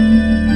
Música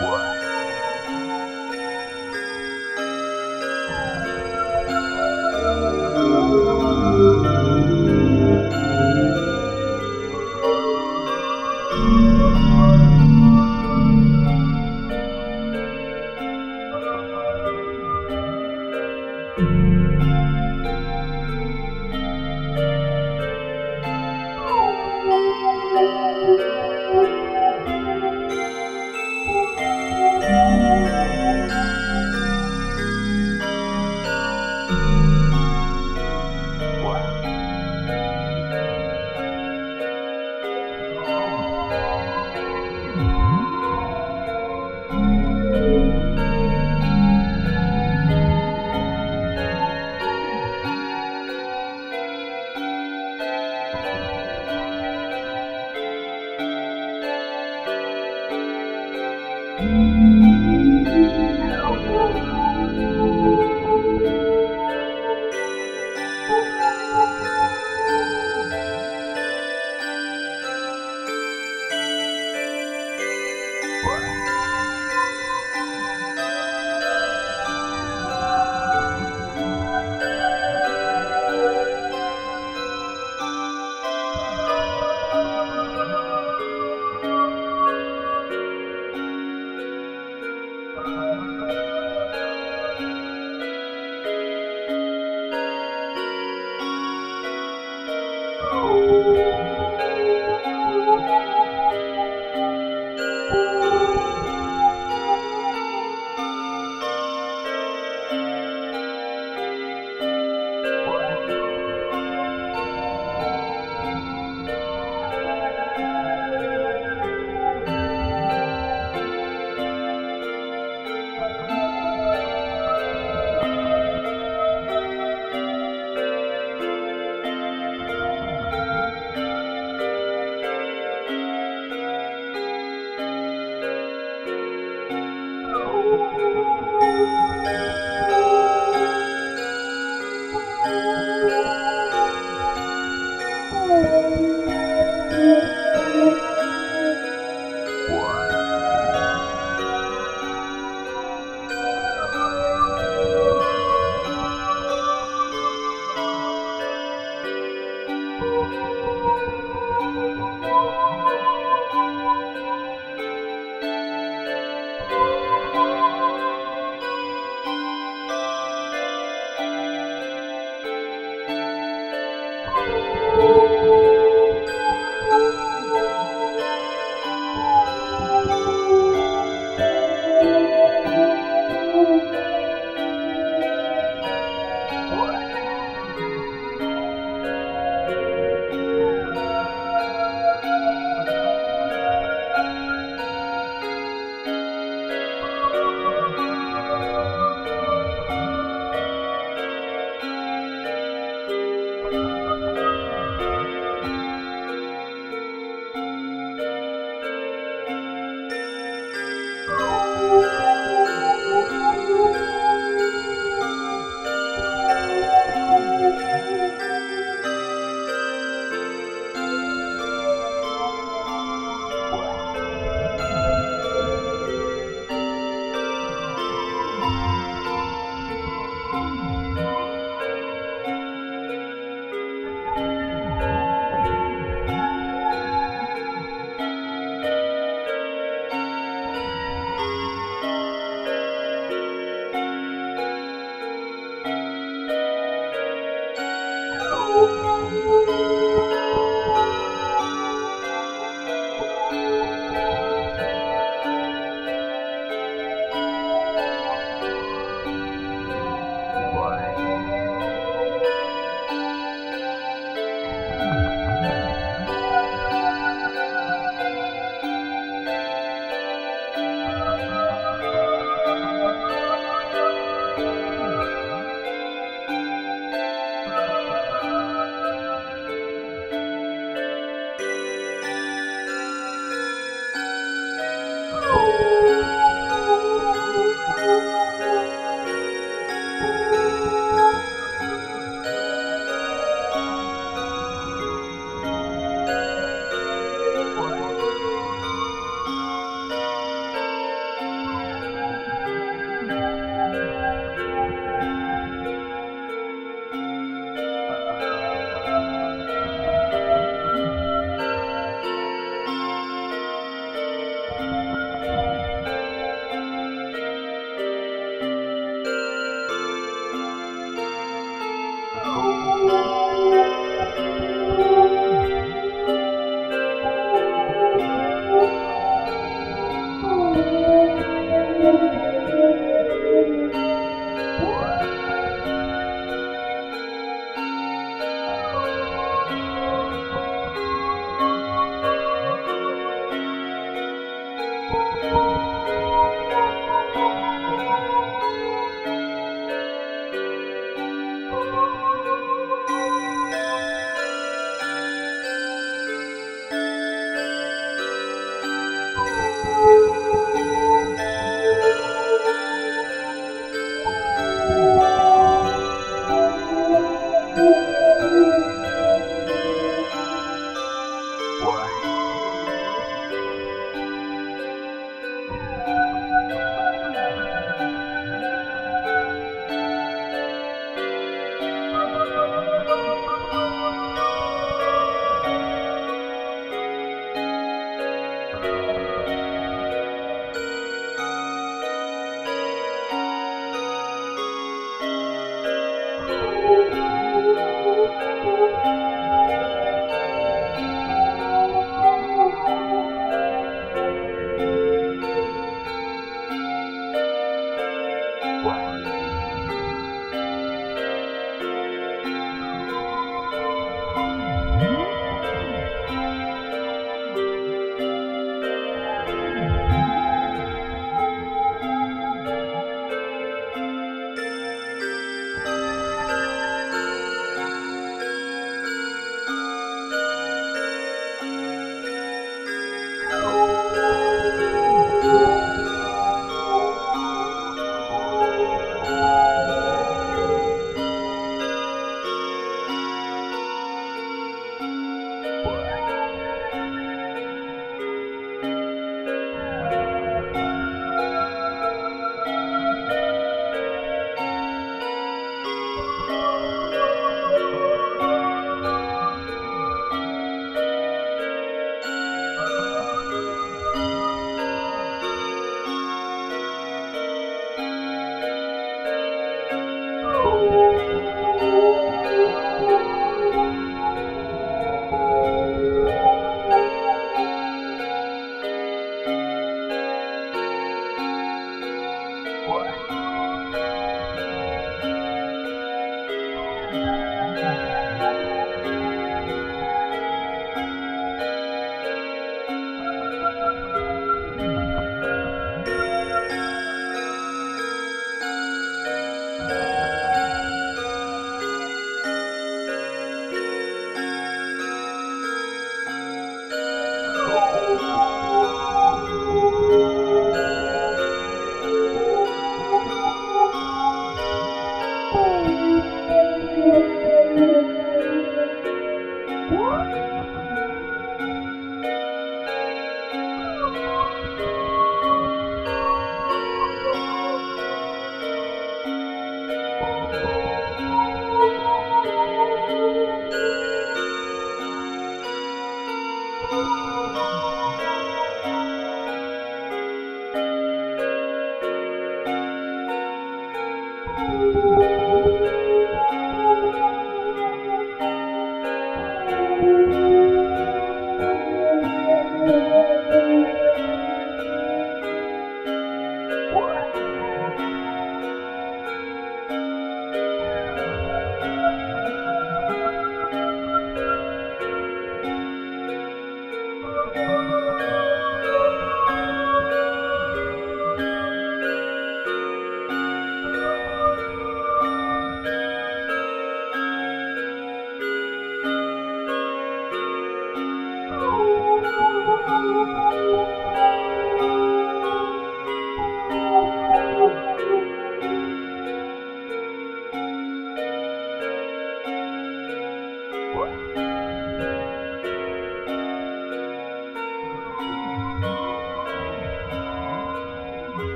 What?